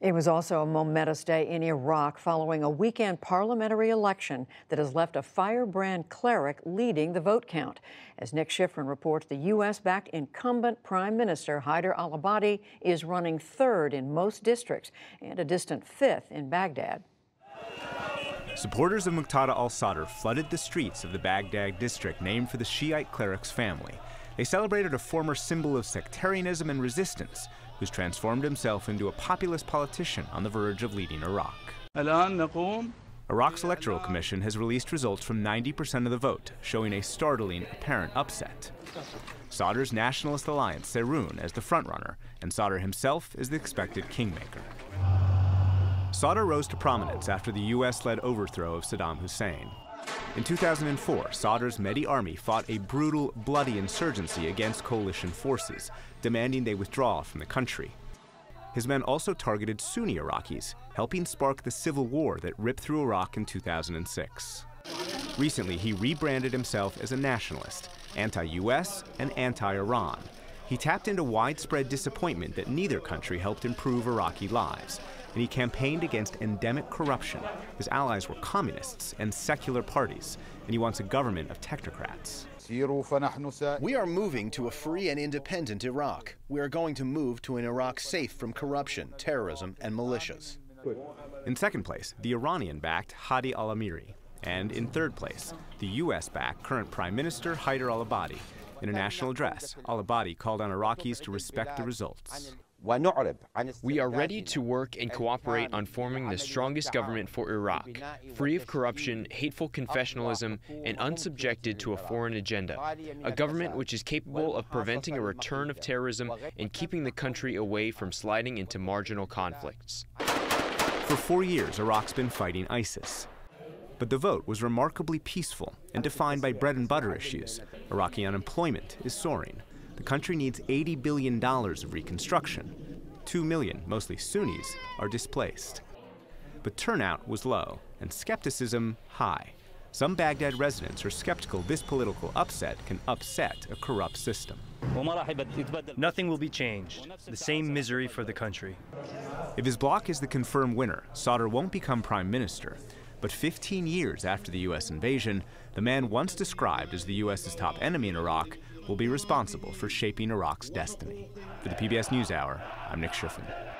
It was also a momentous day in Iraq following a weekend parliamentary election that has left a firebrand cleric leading the vote count. As Nick Schifrin reports, the U.S. backed incumbent Prime Minister Haider al Abadi is running third in most districts and a distant fifth in Baghdad. Supporters of Muqtada al Sadr flooded the streets of the Baghdad district named for the Shiite cleric's family. They celebrated a former symbol of sectarianism and resistance who's transformed himself into a populist politician on the verge of leading Iraq. Iraq's Electoral Commission has released results from 90% of the vote, showing a startling apparent upset. Sadr's Nationalist Alliance Sairoon as the frontrunner, and Sadr himself is the expected kingmaker. Sadr rose to prominence after the U.S. led overthrow of Saddam Hussein. In 2004, Sadr's Mahdi army fought a brutal, bloody insurgency against coalition forces, demanding they withdraw from the country. His men also targeted Sunni Iraqis, helping spark the civil war that ripped through Iraq in 2006. Recently, he rebranded himself as a nationalist, anti-US and anti-Iran. He tapped into widespread disappointment that neither country helped improve Iraqi lives, and he campaigned against endemic corruption. His allies were communists and secular parties, and he wants a government of technocrats. We are moving to a free and independent Iraq. We are going to move to an Iraq safe from corruption, terrorism, and militias. In second place, the Iranian backed Hadi al Amiri. And in third place, the U.S. backed current Prime Minister Haider al Abadi. In a national address, al Abadi called on Iraqis to respect the results. We are ready to work and cooperate on forming the strongest government for Iraq, free of corruption, hateful confessionalism, and unsubjected to a foreign agenda. A government which is capable of preventing a return of terrorism and keeping the country away from sliding into marginal conflicts. For four years, Iraq's been fighting ISIS. But the vote was remarkably peaceful and defined by bread and butter issues. Iraqi unemployment is soaring. The country needs $80 billion of reconstruction. Two million, mostly Sunnis, are displaced. But turnout was low and skepticism high. Some Baghdad residents are skeptical this political upset can upset a corrupt system. Nothing will be changed. The same misery for the country. If his bloc is the confirmed winner, Sadr won't become prime minister. But 15 years after the U.S. invasion, the man once described as the U.S.'s top enemy in Iraq will be responsible for shaping Iraq's destiny. For the PBS NewsHour, I'm Nick Schifrin.